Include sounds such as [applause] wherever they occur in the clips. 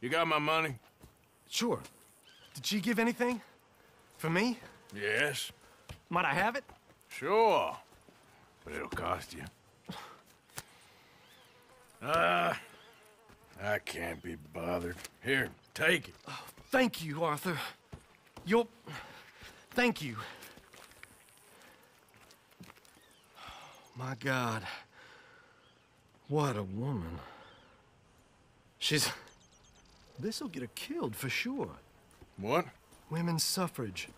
You got my money? Sure. Did she give anything? For me? Yes. Might I have it? Sure. But it'll cost you. Ah, I can't be bothered. Here, take it. Thank you, Arthur. You'll... Thank you. My God. What a woman. She's... This'll get her killed for sure. What? Women's suffrage.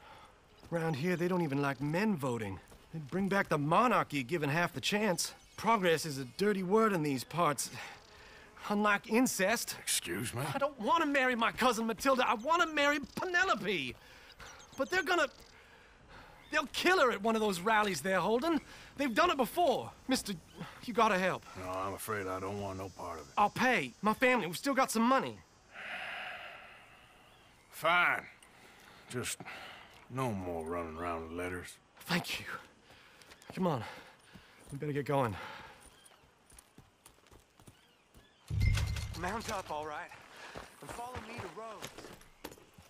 Around here, they don't even like men voting. They'd bring back the monarchy given half the chance. Progress is a dirty word in these parts. Unlike incest. Excuse me? I don't want to marry my cousin Matilda. I want to marry Penelope. But they're gonna... They'll kill her at one of those rallies they're holding. They've done it before. Mister, you gotta help. No, I'm afraid I don't want no part of it. I'll pay. My family, we've still got some money. Fine. Just no more running around with letters. Thank you. Come on. We better get going. Mount up, all right? And follow me to Rhodes.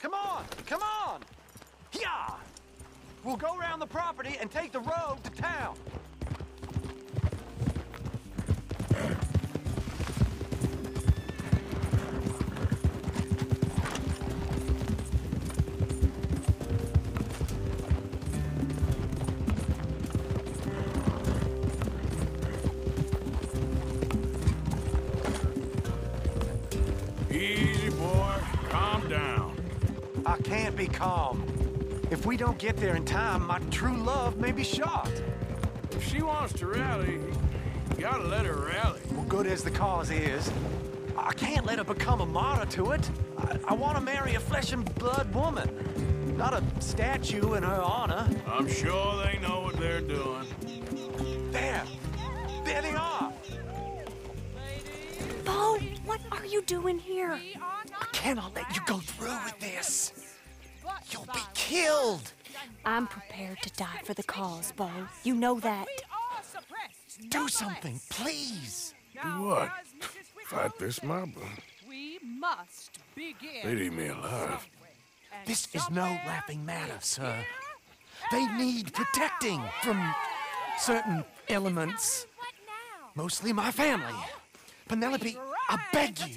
Come on! Come on! Yeah! We'll go around the property and take the road to town. Be calm. If we don't get there in time, my true love may be shot. If she wants to rally, you gotta let her rally. Well, good as the cause is, I can't let her become a martyr to it. I, I want to marry a flesh and blood woman, not a statue in her honor. I'm sure they know what they're doing. There! There they are! Beau, what are you doing here? I cannot let you go through with this. You'll be killed. I'm prepared to die for the cause, Beau. You know that. Do something, please. Do what? Fight this mob? We must begin. They'd eat me alive. This is no laughing matter, sir. They need protecting from certain elements. Mostly my family. Penelope, I beg you.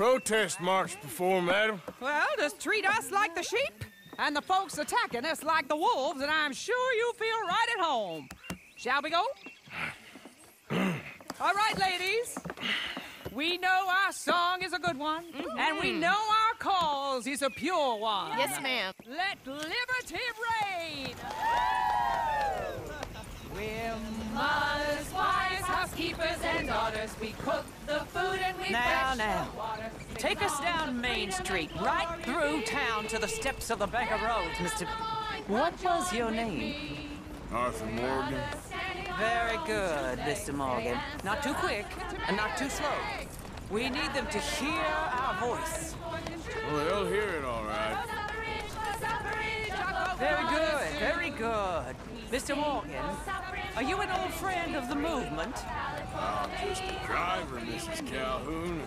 protest march before, madam. Well, just treat us like the sheep, and the folks attacking us like the wolves, and I'm sure you feel right at home. Shall we go? [clears throat] All right, ladies. We know our song is a good one, mm-hmm. and we know our cause is a pure one. Yes, ma'am. Let liberty reign! [laughs] We're mothers, wives, housekeepers, and daughters. We cook the food and we Now, fetch now. the water. Take us down Main Street, right through town to the steps of the Bank of Rhodes, Mr. What was your name? Arthur Morgan. Very good, Mr. Morgan. Not too quick and not too slow. We need them to hear our voice. Well, they'll hear it all right. Very good, very good. Mr. Morgan, are you an old friend of the movement? I'm just a driver, Mrs. Calhoun.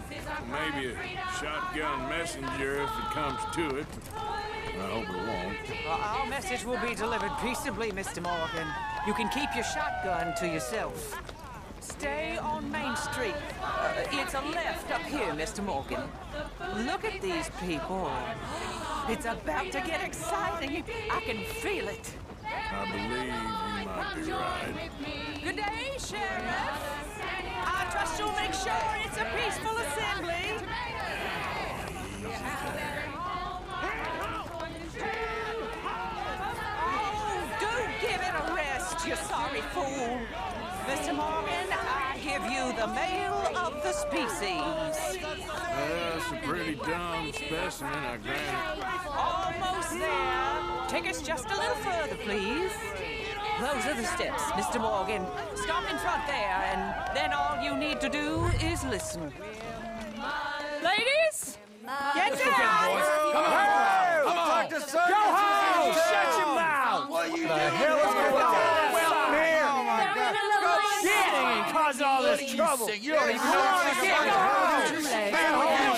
Maybe a shotgun messenger if it comes to it. I hope it won't. Uh, Our message will be delivered peaceably, Mr. Morgan. You can keep your shotgun to yourself. Stay on Main Street. Uh, it's a left up here, Mr. Morgan. Look at these people. It's about to get exciting. I can feel it. I believe you might be right. Good day, Sheriff. I trust you'll make sure it's a peaceful assembly. Oh, do give it a rest, you sorry fool. Mr. Morgan, I give you the male of the species. That's a pretty dumb specimen, I grant. Almost there. Take us just a little further, please. Those are the steps, Mr. Morgan. Stop in front there, and then all you need to do is listen. Ladies, get down. Go home! Shut your mouth! What are you the hell is going on out here? Oh my God! Shitting and causing all this trouble. You don't even know what to get. Go home!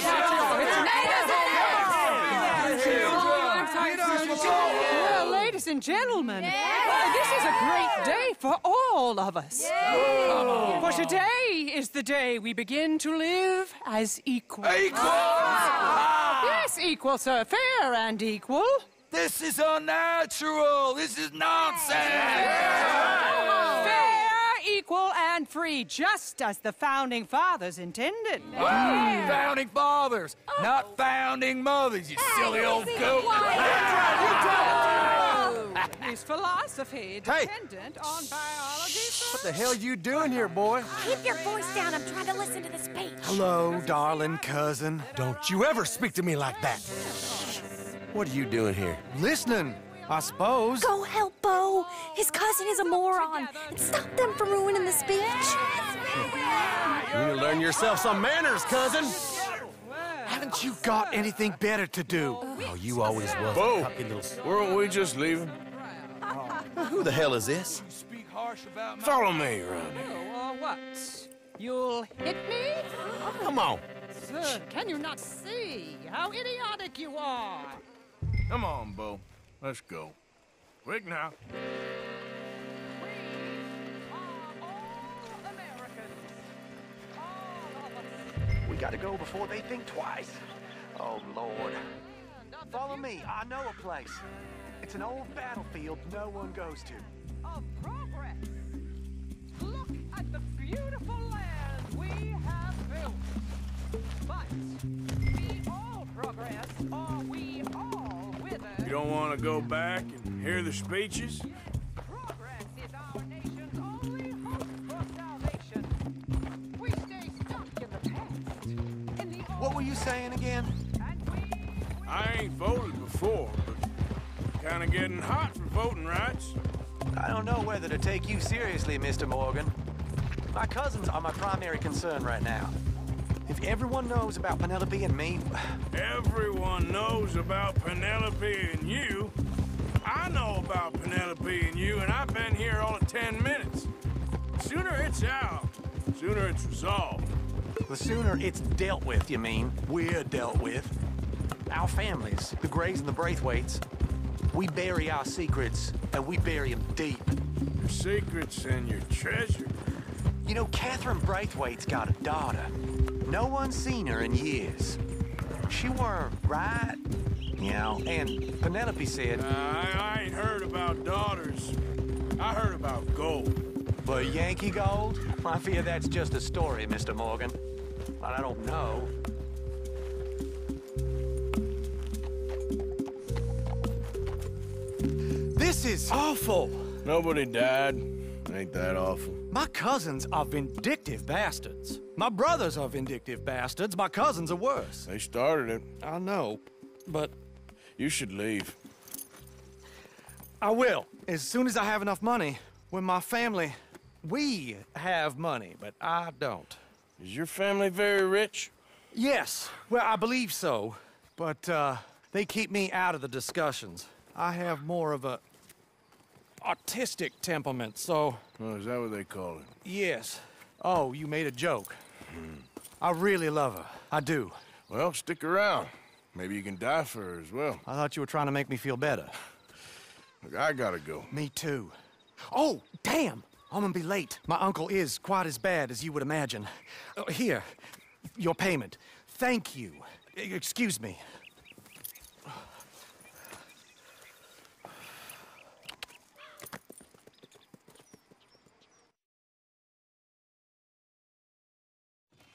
Well, ladies and gentlemen, uh, this is a great day for all of us. For today is the day we begin to live as equals. Yes, equal, sir. Fair and equal. This is unnatural. This is nonsense. Fair, equal, and free, just as the founding fathers intended. Founding fathers, oh. not founding mothers, you silly old goat. [laughs] [laughs] Is philosophy dependent on biology? What the hell are you doing here, boy? Keep your voice down. I'm trying to listen to the speech. Hello, darling cousin. Don't you ever speak to me like that. What are you doing here? Listening, I suppose. Go help Beau. His cousin is a moron. And stop them from ruining the speech. You need to learn yourself some manners, cousin. Haven't you got anything better to do? Oh, you always was Beau. weren't we just leaving? Who the hell is this? Speak harsh about Follow me around here. Oh, uh, what? You'll hit me? Come on. Sir, can you not see how idiotic you are? Come on, Beau. Let's go. Quick now. We gotta go before they think twice. Oh, Lord. Follow me. I know a place. It's an old battlefield no one goes to. Of progress. Don't want to go back and hear the speeches? Progress is our nation's only hope for salvation. We stay stuck in the past. In the What were you saying again? and we I ain't voted before, but kind of getting hot for voting rights. I don't know whether to take you seriously, Mr. Morgan. My cousins are my primary concern right now. If everyone knows about Penelope and me, Everyone knows about Penelope and you. I know about Penelope and you, and I've been here all of 10 minutes. Sooner it's out, sooner it's resolved. the sooner it's dealt with, you mean, we're dealt with. Our families, the Grays and the Braithwaites, we bury our secrets, and we bury them deep. Your secrets and your treasure. You know, Catherine Braithwaite's got a daughter. No one's seen her in years. She were right, you know, and Penelope said, Uh, I, I ain't heard about daughters. I heard about gold. but Yankee Gold? I fear that's just a story, Mr. Morgan. But I don't know. This is awful. Nobody died. Ain't that awful? My cousins are vindictive bastards. My brothers are vindictive bastards. My cousins are worse. They started it. I know, but You should leave. I will. As soon as I have enough money. When my family, we have money, but I don't. Is your family very rich? Yes, well, I believe so. But uh, they keep me out of the discussions. I have more of a artistic temperament, so Oh, is that what they call it? yes. Oh, you made a joke. I really love her. I do. Well, stick around. Maybe you can die for her as well. I thought you were trying to make me feel better. Look, I gotta go. Me too. Oh, damn! I'm gonna be late. My uncle is quite as bad as you would imagine. Uh, here, your payment. Thank you. Excuse me.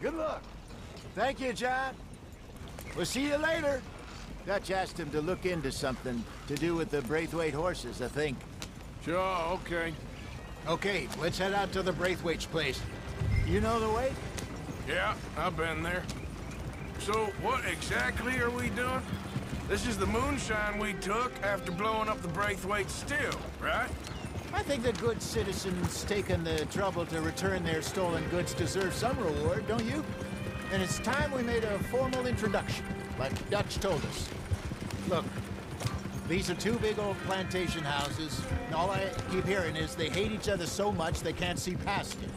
Good luck. Thank you, John. We'll see you later. Dutch asked him to look into something to do with the Braithwaite horses, I think. Sure, okay. Okay, let's head out to the Braithwaite's place. You know the way? Yeah, I've been there. So, what exactly are we doing? This is the moonshine we took after blowing up the Braithwaite still, right? I think the good citizens taking the trouble to return their stolen goods deserve some reward, don't you? And it's time we made a formal introduction, like Dutch told us. Look, these are two big old plantation houses, and all I keep hearing is they hate each other so much they can't see past it.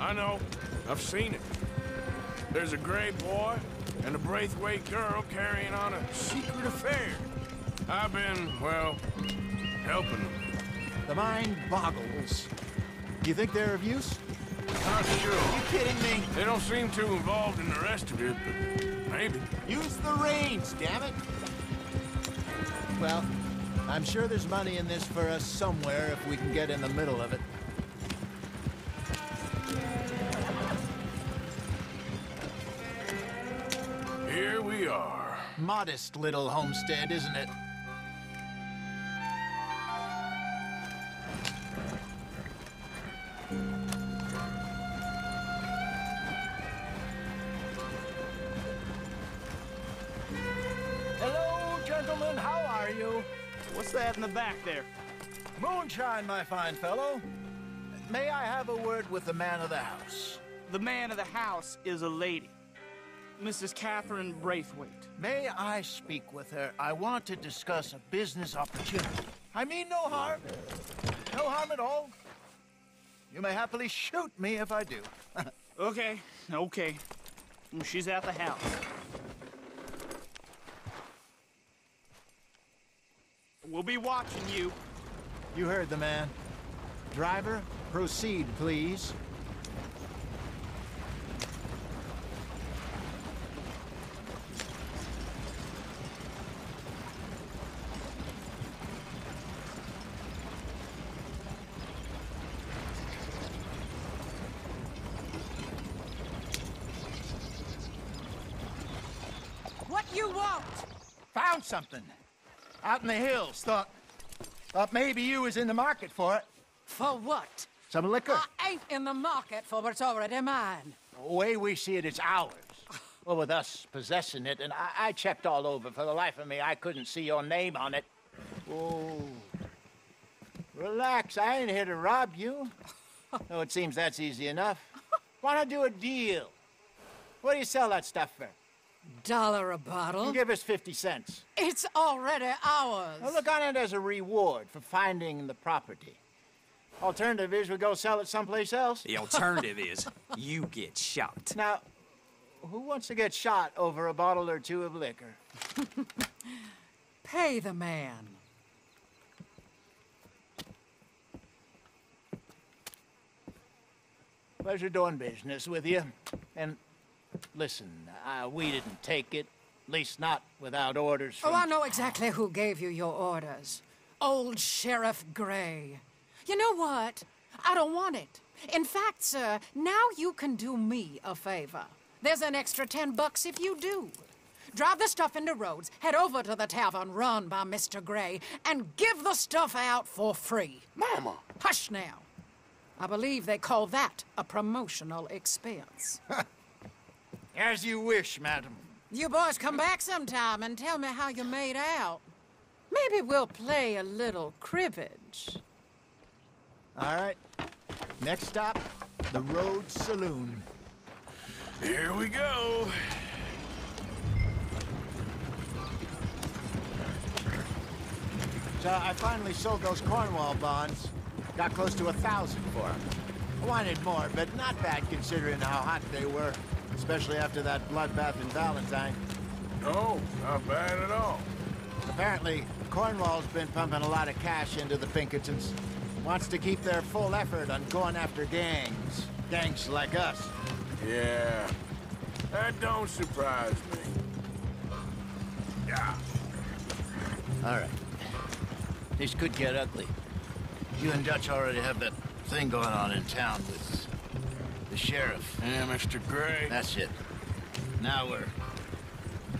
I know. I've seen it. There's a gray boy and a Braithwaite girl carrying on a secret affair. I've been, well, helping them. The mind boggles. You think they're of use? Not sure. Are You kidding me? They don't seem too involved in the rest of it, but maybe. Use the reins, damn it! Well, I'm sure there's money in this for us somewhere if we can get in the middle of it. Here we are. Modest little homestead, isn't it? Back there? Moonshine, my fine fellow. May I have a word with the man of the house? The man of the house is a lady. Mrs. Catherine Braithwaite. May I speak with her? I want to discuss a business opportunity. I mean no harm. No harm at all. You may happily shoot me if I do. [laughs] Okay, okay. She's at the house. We'll be watching you. You heard the man. Driver, proceed, please. What you want? Found something. Out in the hills. Thought, thought maybe you was in the market for it. For what? Some liquor. I ain't in the market for what's already mine. The way we see it, it's ours. [sighs] Well, with us possessing it, and I, I checked all over. For the life of me, I couldn't see your name on it. Oh. Relax, I ain't here to rob you. [laughs] oh, it seems that's easy enough. Why not do a deal? What do you sell that stuff for? Dollar a bottle? Give us 50 cents. It's already ours. Now look on it as a reward for finding the property. Alternative is we go sell it someplace else. The alternative is you get shot. Now, who wants to get shot over a bottle or two of liquor? [laughs] Pay the man. Pleasure doing business with you. And listen, uh, we didn't take it. At least not without orders from... Oh, I know exactly who gave you your orders. Old Sheriff Gray. You know what? I don't want it. In fact, sir, now you can do me a favor. There's an extra ten bucks if you do. Drive the stuff into Rhodes, head over to the tavern run by Mr. Gray, and give the stuff out for free. Mama! Hush now. I believe they call that a promotional expense. [laughs] As you wish, madam. You boys come back sometime and tell me how you made out. Maybe we'll play a little cribbage. All right. Next stop, the Rhodes Saloon. Here we go. So I finally sold those Cornwall bonds. Got close to a thousand for them. I wanted more, but not bad considering how hot they were, especially after that bloodbath in Valentine. No, not bad at all. Apparently, Cornwall's been pumping a lot of cash into the Pinkertons. Wants to keep their full effort on going after gangs. Gangs like us. Yeah, that don't surprise me. Yeah. All right. This could get ugly. You and Dutch already have that thing going on in town with the sheriff. Yeah, Mr. Gray. That's it. Now we're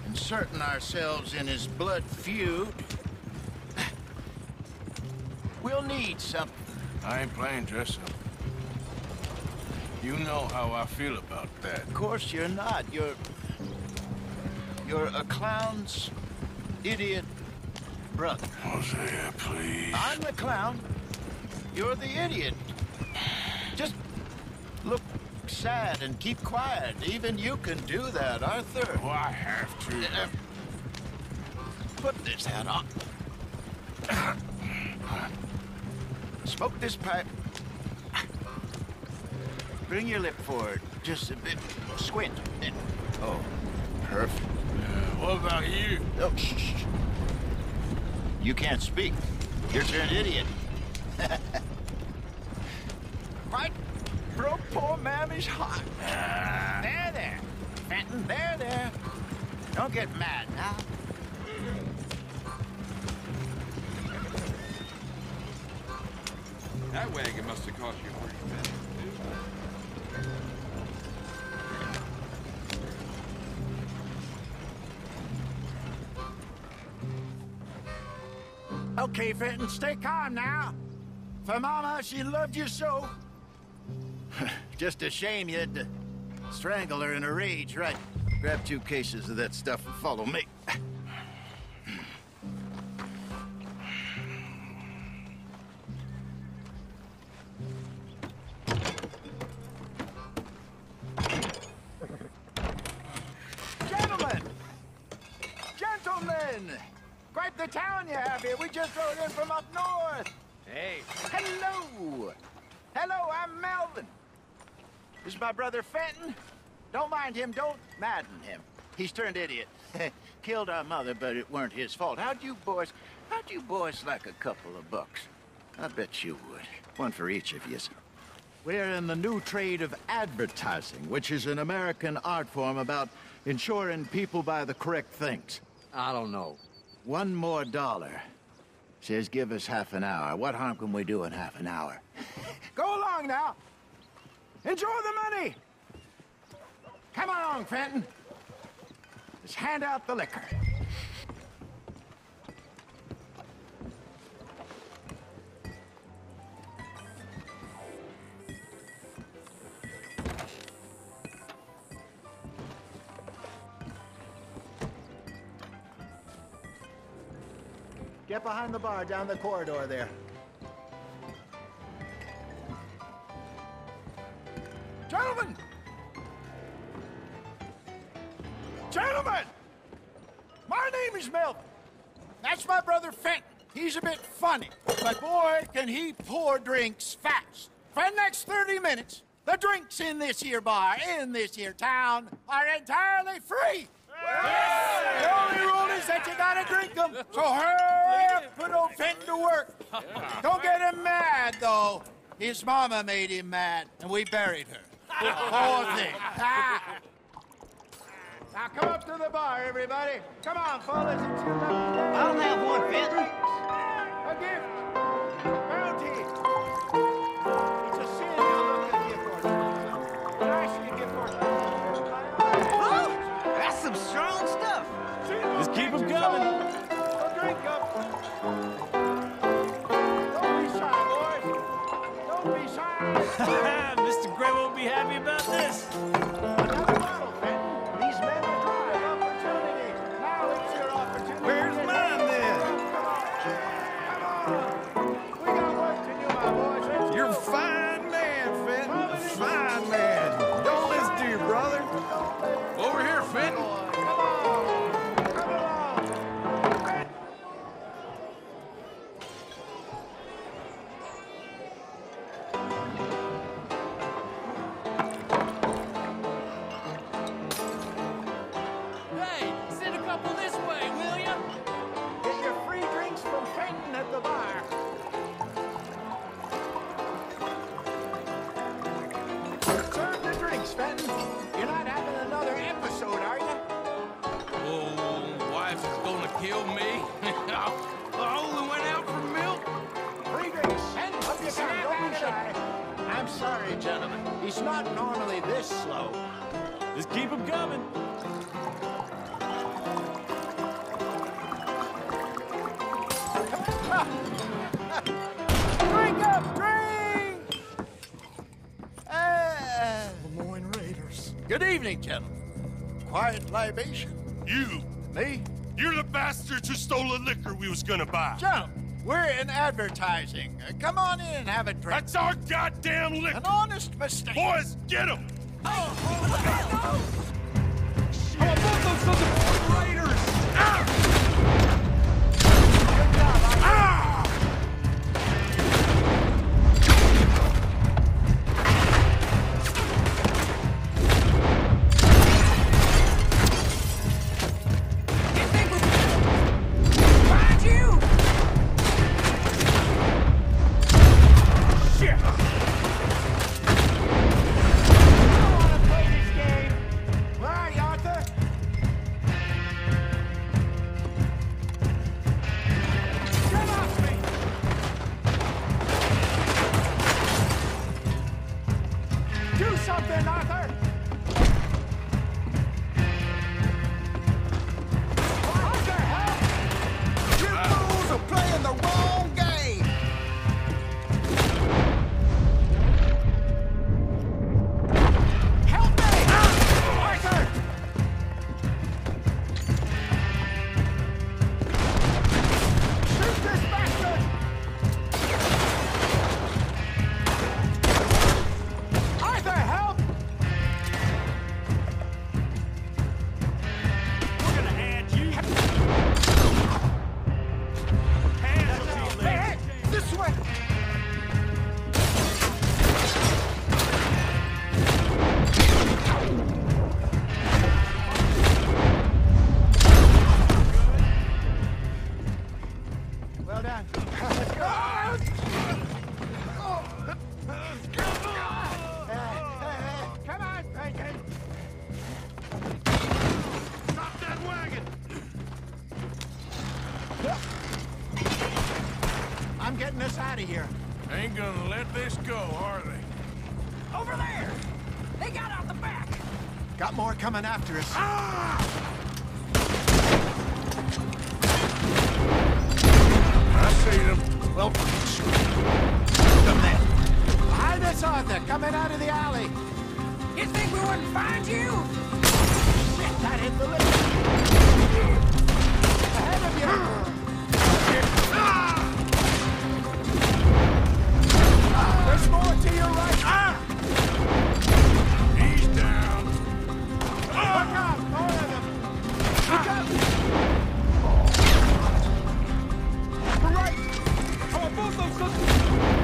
inserting ourselves in his blood feud. We'll need something. I ain't playing dress up. You know how I feel about that. Of course you're not. You're... You're a clown's idiot brother. Hosea, please. I'm the clown. You're the idiot. Sad and keep quiet. Even you can do that, Arthur. Oh, I have to. Uh, Put this hat on. Smoke this pipe. Bring your lip forward. Just a bit. Squint. Oh, perfect. what about you? Oh, shh. shh. You can't speak. You're an idiot. right? Bro, poor mammy's hot. There, there. Fenton, there, there. Don't get mad now. That wagon must have cost you pretty penny. Okay, Fenton, stay calm now. For Mama, she loved you so. Just a shame you had to strangle her in a rage, right? Grab two cases of that stuff and follow me. He's turned idiot. [laughs] Killed our mother, but it weren't his fault. How'd you boys, how'd you boys like a couple of bucks? I bet you would. One for each of you. We're in the new trade of advertising, which is an American art form about ensuring people buy the correct things. I don't know. One more dollar. Says give us half an hour. What harm can we do in half an hour? [laughs] Go along now. Enjoy the money. Come along, Fenton. Let's hand out the liquor. Get behind the bar down the corridor there. He's a bit funny, but boy, can he pour drinks fast. For the next 30 minutes, the drinks in this here bar, in this here town, are entirely free. The only rule is that you gotta drink them. So hurry up, put old Fenton to work. Don't get him mad, though. His mama made him mad, and we buried her. Poor thing. Ah. now come up to the bar, everybody. Come on, fellas. I'll have one, Fenton. Mr. Gray won't be happy about this. Libation. You, Me? you're the bastards who stole the liquor we was gonna buy. Gentlemen, we're in advertising. Uh, come on in and have a drink. That's our goddamn liquor. An honest mistake. Boys, get him! They got out the back! Got more coming after us. Ah! I see them. Well, them there. Behind us, Arthur, coming out of the alley. You think we wouldn't find you? Shit, that hit the lip. Ahead of you. Ah! There's more to your right. He's Oh, both those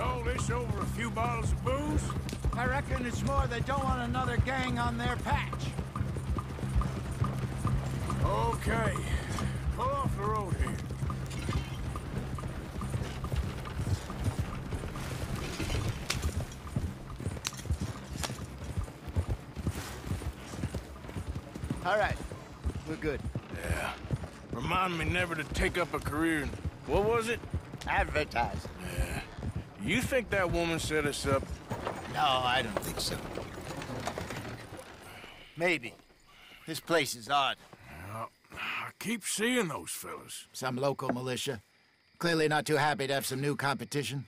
All this over a few bottles of booze? I reckon it's more they don't want another gang on their patch. Okay. Pull off the road here. All right, we're good. Yeah. Remind me never to take up a career in... What was it? Advertising. You think that woman set us up? No, I don't think so. Maybe. This place is odd. I keep seeing those fellas. Some local militia. Clearly not too happy to have some new competition.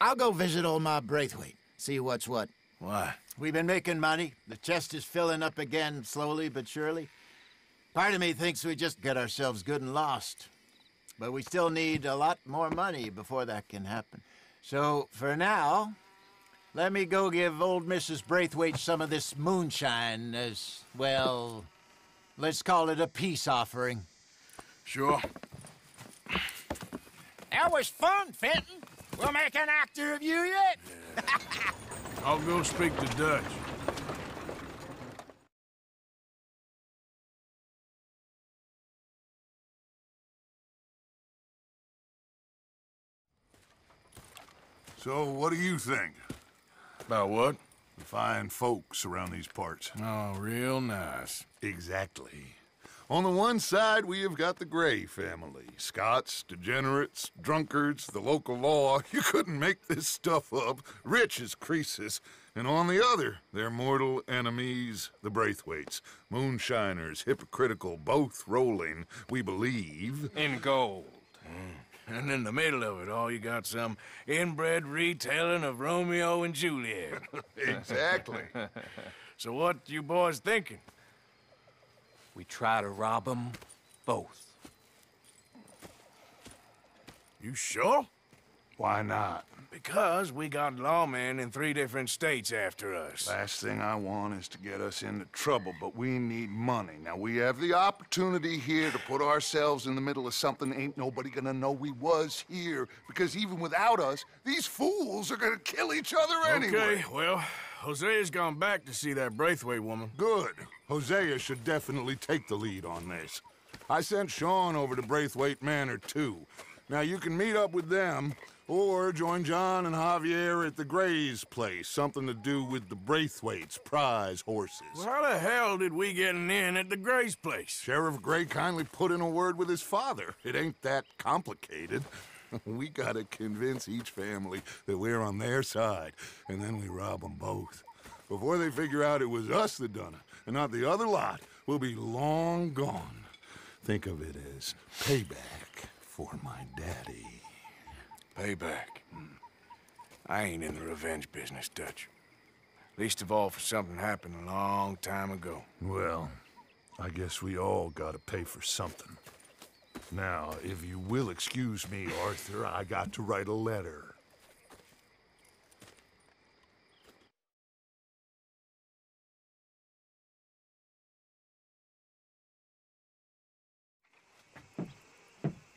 I'll go visit old Ma Braithwaite. See what's what. Why? We've been making money. The chest is filling up again, slowly but surely. Part of me thinks we just get ourselves good and lost. But we still need a lot more money before that can happen. So, for now, let me go give old Mrs. Braithwaite some of this moonshine as, well, let's call it a peace offering. Sure. That was fun, Fenton. We'll make an actor of you yet. [laughs] I'll go speak to Dutch. So, what do you think? About what? The fine folks around these parts. Oh, real nice. Exactly. On the one side, we have got the Gray family. Scots, degenerates, drunkards, the local law. [laughs] You couldn't make this stuff up. Rich as Croesus. And on the other, their mortal enemies, the Braithwaites. Moonshiners, hypocritical, both rolling, we believe. In gold. Hmm. And in the middle of it all, you got some inbred retelling of Romeo and Juliet. [laughs] exactly. so what you boys thinking? We try to rob them both. You sure? Why not? Because we got lawmen in three different states after us. Last thing I want is to get us into trouble, but we need money. Now, we have the opportunity here to put ourselves in the middle of something ain't nobody gonna know we was here. Because even without us, these fools are gonna kill each other anyway. Okay, well, Hosea's gone back to see that Braithwaite woman. Good. Hosea should definitely take the lead on this. I sent Sean over to Braithwaite Manor, too. Now, you can meet up with them, or join John and Javier at the Gray's place. Something to do with the Braithwaite's prize horses. Well, how the hell did we get an in at the Gray's place? Sheriff Gray kindly put in a word with his father. It ain't that complicated. [laughs] we gotta convince each family that we're on their side, and then we rob them both. Before they figure out it was us that done it, and not the other lot, we'll be long gone. Think of it as payback for my daddy. Payback. Hmm. I ain't in the revenge business, Dutch. Least of all for something happened a long time ago. Well, I guess we all gotta pay for something. Now, if you will excuse me, Arthur, I got to write a letter.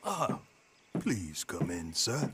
Ah, please come in, sir.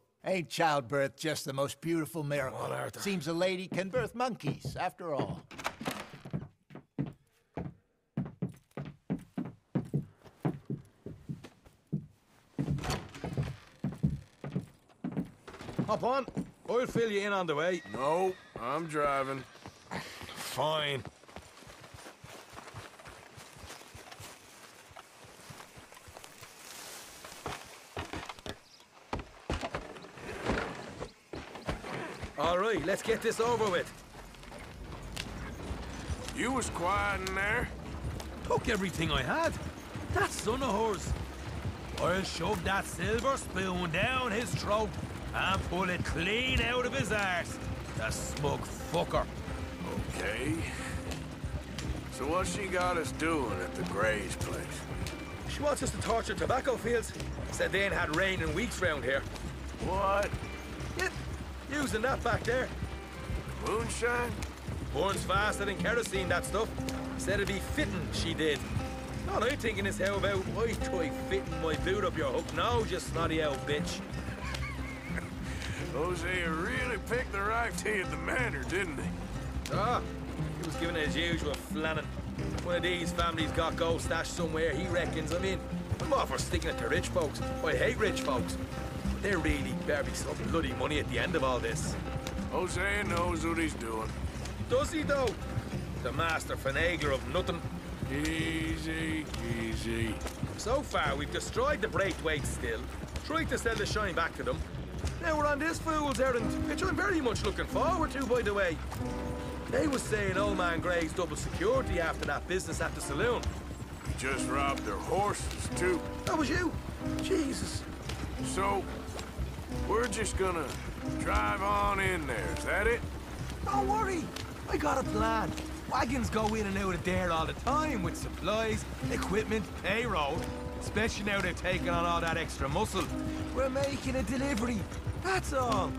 Ain't childbirth just the most beautiful miracle? on Arthur. Seems a lady can birth monkeys, after all. Hop on. I'll fill you in on the way. No, I'm driving. Fine. Right, let's get this over with. You was quiet in there. Took everything I had. That son of hers. I'll shove that silver spoon down his throat and pull it clean out of his arse. The smug fucker. Okay. So what she got us doing at the Gray's place? She wants us to torture tobacco fields. Said they ain't had rain in weeks round here. What? Using that back there. Moonshine? Burns faster than kerosene, that stuff. Said it'd be fitting, she did. All I'm thinking is how about I try fitting my boot up your hook now, you snotty old bitch. Hosea really picked the right tea at the manor, didn't he? Ah, he was giving it his usual flannin. One of these families got gold stashed somewhere, he reckons. I mean, I'm all for sticking it to rich folks. I hate rich folks. There really better be some bloody money at the end of all this. Hosea knows what he's doing. Does he, though? The master finagler of nothing. Easy, easy. So far, we've destroyed the Braithwaite still, tried to sell the shine back to them. Now we're on this fool's errand, which I'm very much looking forward to, by the way. They was saying old man Gray's double security after that business at the saloon. He just robbed their horses, too. That was you? Jesus. So, we're just gonna drive on in there, is that it? Don't worry, I got a plan. Wagons go in and out of there all the time with supplies, equipment, payroll. Especially now they're taking on all that extra muscle. We're making a delivery, that's all.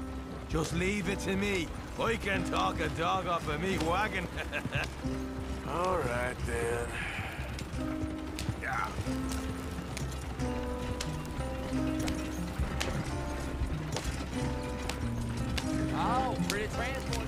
Just leave it to me. I can talk a dog off a meat wagon. [laughs] All right, then. Oh,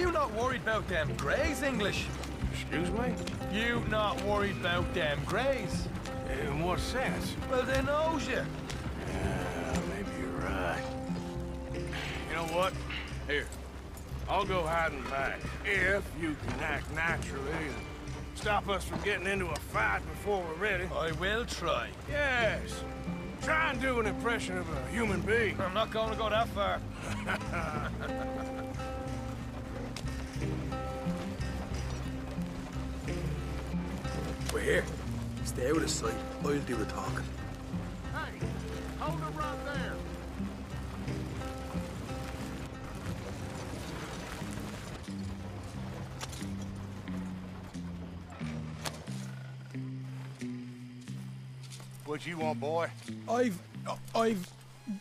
you not worried about them Greys, English? Excuse me? You not worried about them Greys? In what sense? Well, they knows you. Yeah, maybe you're right. You know what? Here. I'll go hiding back. If you can act naturally and stop us from getting into a fight before we're ready. I will try. Yes. Try and do an impression of a human being. I'm not going to go that far. [laughs] We're here. Stay out of sight. I'll do the talking. Hey, hold it right there. What you want, boy? I've... I've...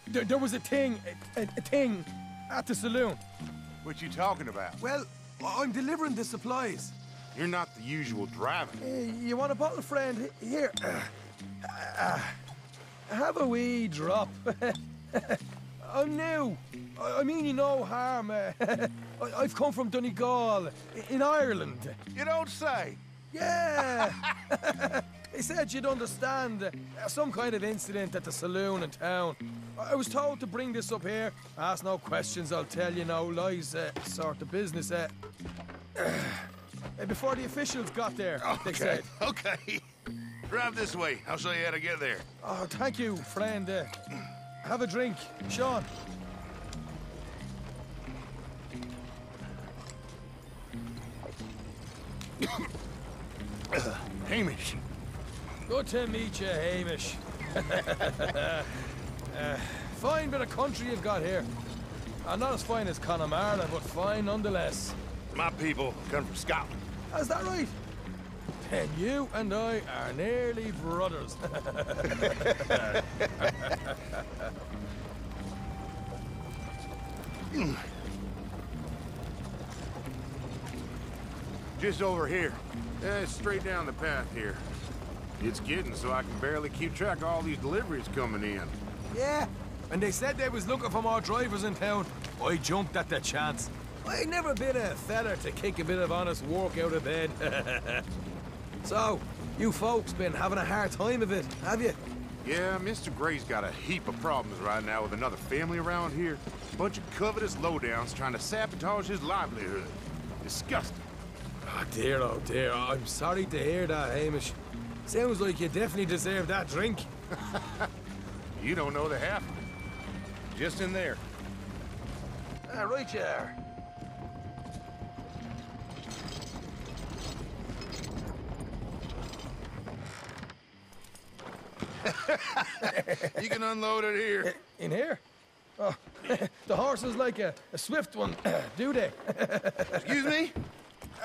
There, there was a thing, a, a, a thing, at the saloon. What you talking about? Well, I'm delivering the supplies. You're not the usual driver. Hey, you want a bottle, friend? Here. Uh, have a wee drop. I'm new. I, I mean you no harm. Uh, [laughs] I, I've come from Donegal, in Ireland. You don't say. Yeah. [laughs] [laughs] they said you'd understand. Uh, some kind of incident at the saloon in town. I was told to bring this up here. Ask no questions, I'll tell you no lies. Uh, sort of business. Uh, uh, before the officials got there, they said. Okay. Drive this way. I'll show you how to get there. Oh, thank you, friend. Uh, have a drink, Sean. Hamish. Good to meet you, Hamish. [laughs] uh, fine bit of country you've got here. Uh, not as fine as Connemara, but fine nonetheless. My people come from Scotland. Is that right? Then you and I are nearly brothers. [laughs] Just over here. Yeah, straight down the path here. It's getting so I can barely keep track of all these deliveries coming in. yeah, and they said they was looking for more drivers in town. I jumped at the chance. I never been a feller to kick a bit of honest work out of bed. [laughs] so, you folks been having a hard time of it, have you? Yeah, Mr. Gray's got a heap of problems right now with another family around here. A Bunch of covetous lowdowns trying to sabotage his livelihood. Disgusting. Oh dear, oh dear. I'm sorry to hear that, Hamish. Sounds like you definitely deserve that drink. [laughs] You don't know the half of it. Just in there. Ah, right you are. [laughs] you can unload it here. In here? Oh, [laughs] the horse is like a, a swift one, [clears throat] do they? [laughs] Excuse me?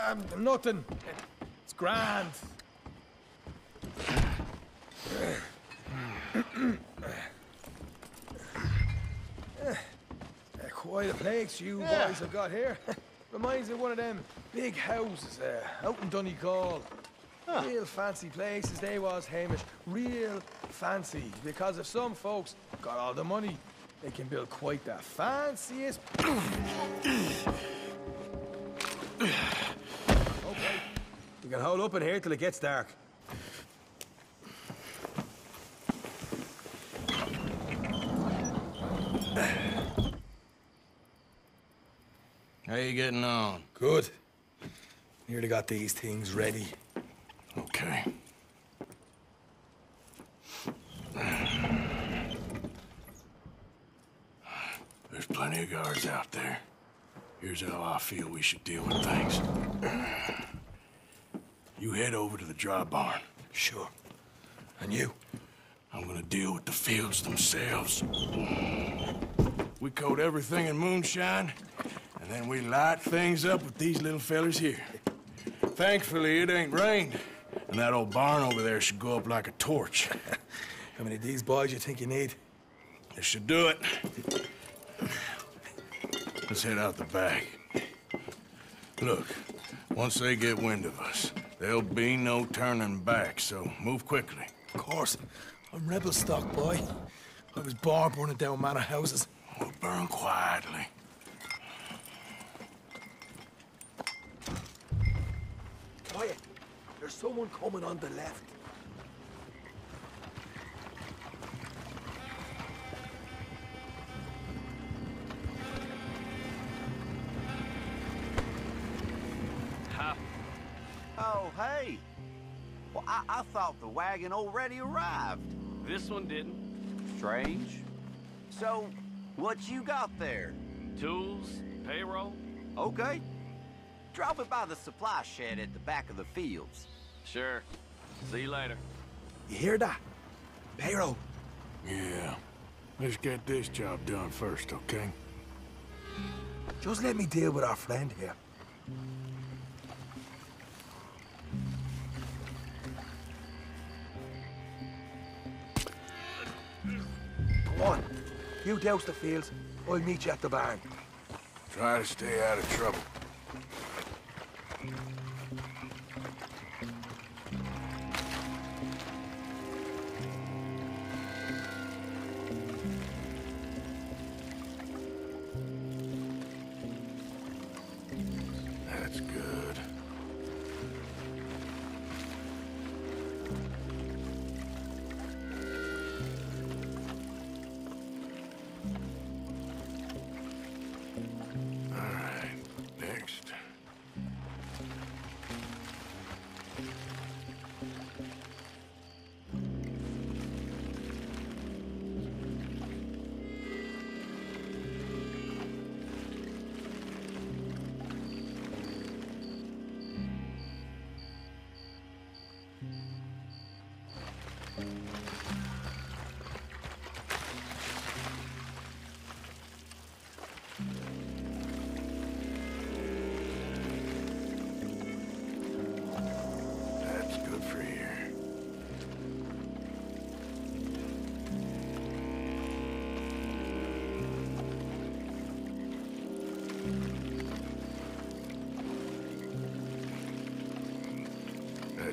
Um, nothing. It's grand. [clears throat] Uh, Quite a place you Yeah. boys have got here. Reminds me of one of them big houses uh, out in Donegal. Real fancy places they was, Hamish. Real fancy. Because if some folks got all the money, they can build quite the fanciest... [clears throat] okay. We can hold up in here till it gets dark. How you getting on? Good. Nearly got these things ready. Okay. There's plenty of guards out there. Here's how I feel we should deal with things. You head over to the dry barn. Sure. And you? I'm gonna deal with the fields themselves. We coat everything in moonshine, and then we light things up with these little fellers here. Thankfully, it ain't rained, and that old barn over there should go up like a torch. [laughs] How many of these boys you think you need? This should do it. Let's head out the back. Look, once they get wind of us, there'll be no turning back, so move quickly. Of course. I'm rebel stock, boy. I was born burning down manor houses. We'll burn quietly. There's someone coming on the left. Ha. Oh, hey. Well, I, I thought the wagon already arrived. This one didn't. Strange. So, what you got there? Tools, payroll. Okay. Drop it by the supply shed at the back of the fields. Sure. See you later. You hear that? Payroll. Yeah. Let's get this job done first, okay? Just let me deal with our friend here. Go on. You douse the fields. I'll meet you at the barn. Try to stay out of trouble.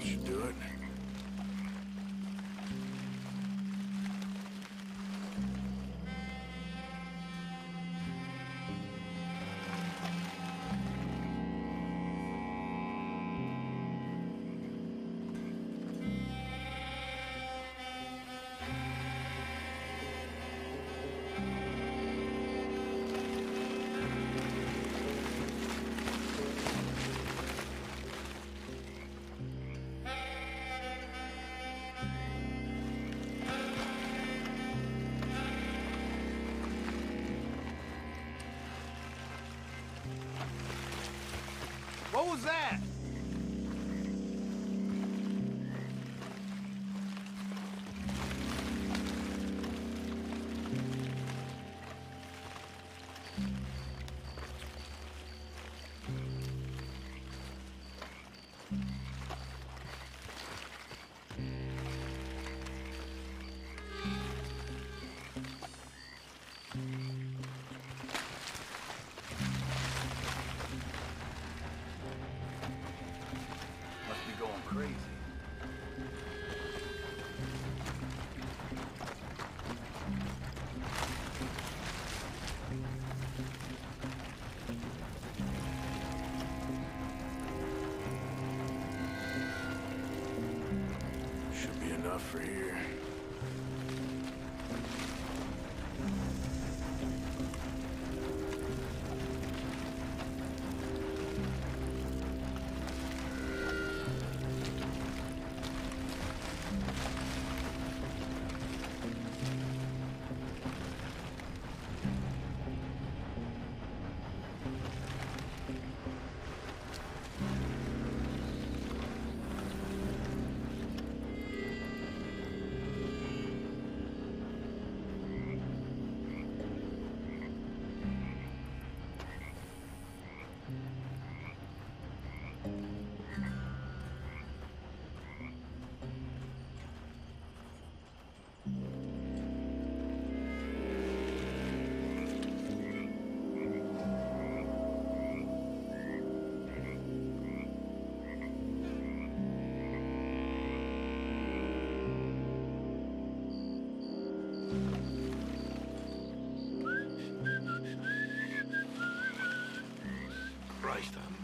Should do it.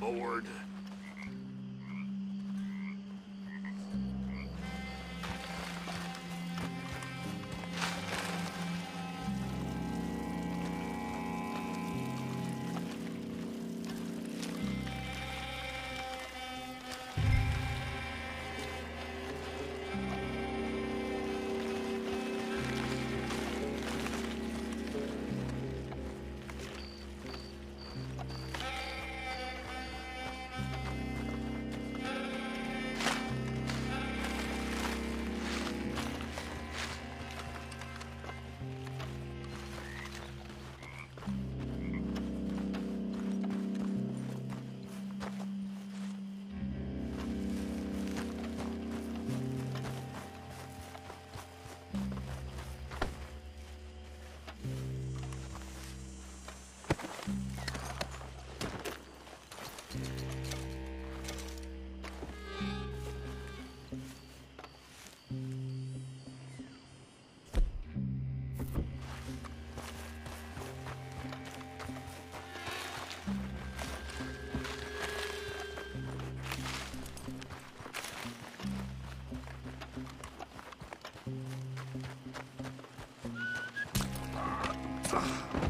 Christ,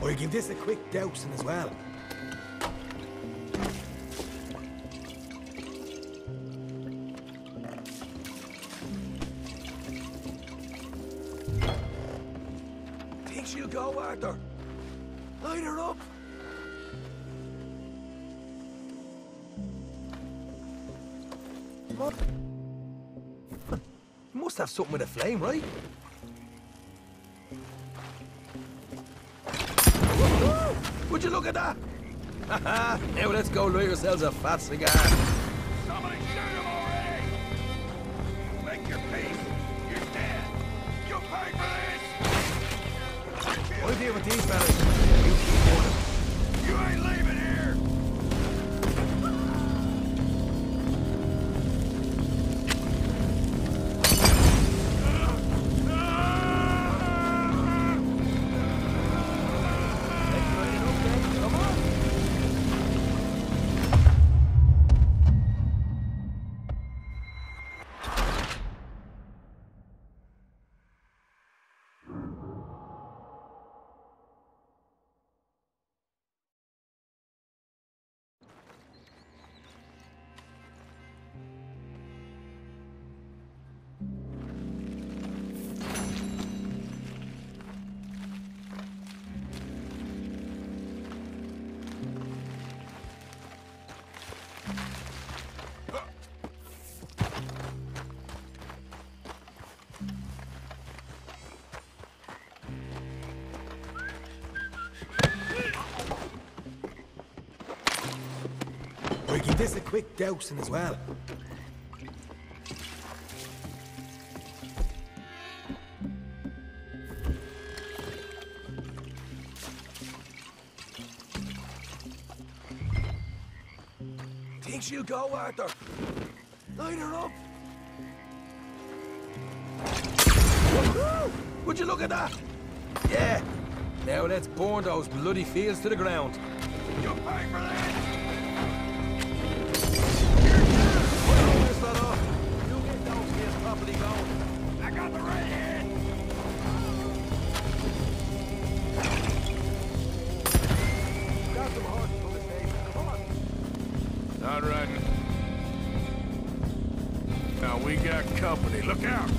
Or you give this a quick dousing as well. Think she'll go, Arthur? Light her up. Must have something with a flame, right? Look at that? Now let's go light yourselves a fat cigar. quick dousing as well. Think she'll go, Arthur? Light her up! Would you look at that? Yeah! Now let's burn those bloody fields to the ground. You're paying for that! We got company. Look out!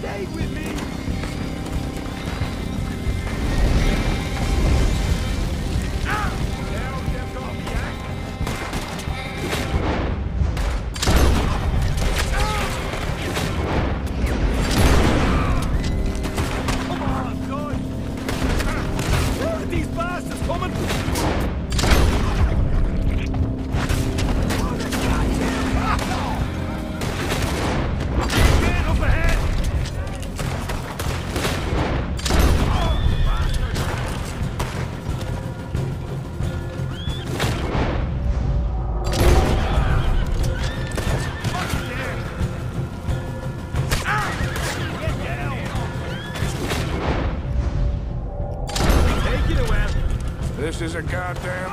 Stay with me! A goddamn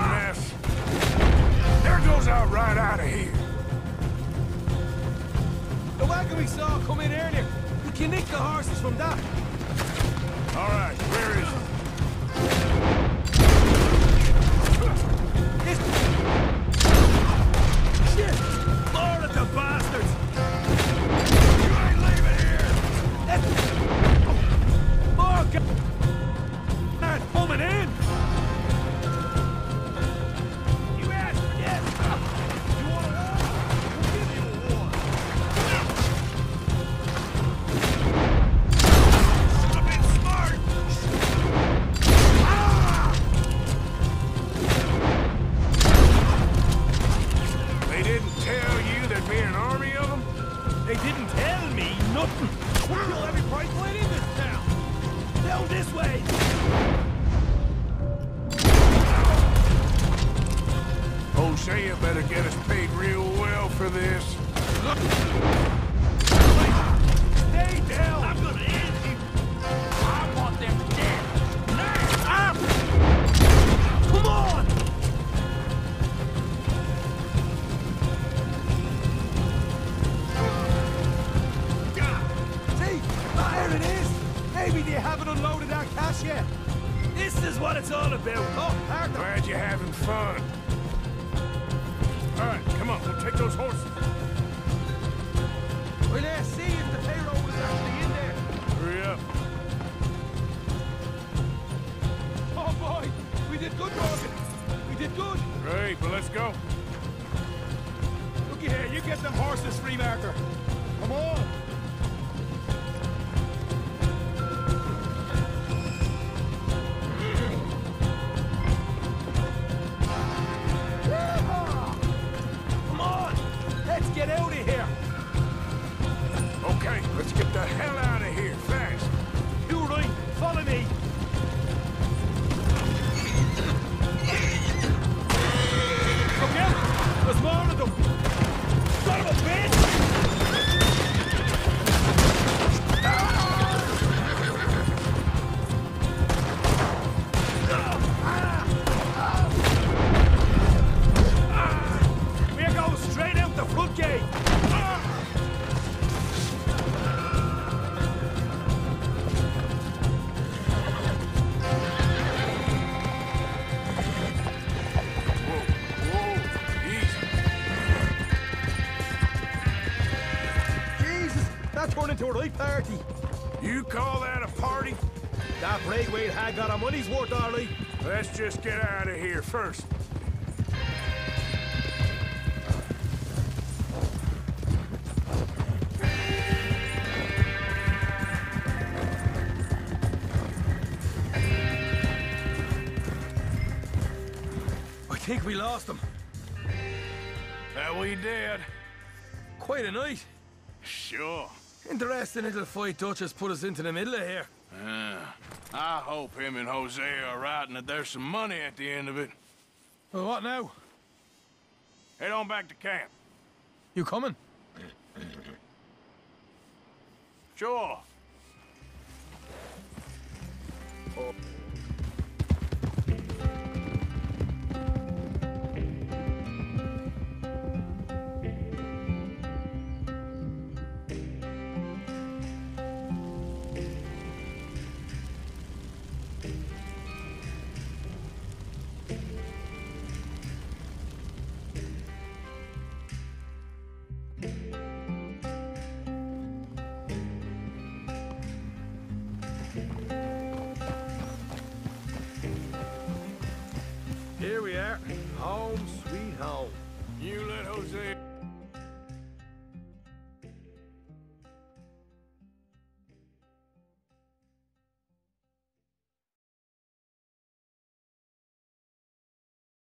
yet. This is what it's all about. Oh, Arthur. Glad you're having fun. All right, come on, we'll take those horses. Well, let's see if the payroll was actually in there. Hurry up. Oh boy, we did good, Morgan. We did good. Great, but let's go. Looky here, you get them horses free, Marker. Come on. Party. You call that a party? That Braithwaite had got our money's worth, right. Let's just get out of here first. I think we lost them. That we did. Quite a night. Sure. Interesting little fight Dutch has put us into the middle of here. Uh, I hope him and Hosea are right and that there's some money at the end of it. Well, what now? Head on back to camp. You coming? sure. Oh.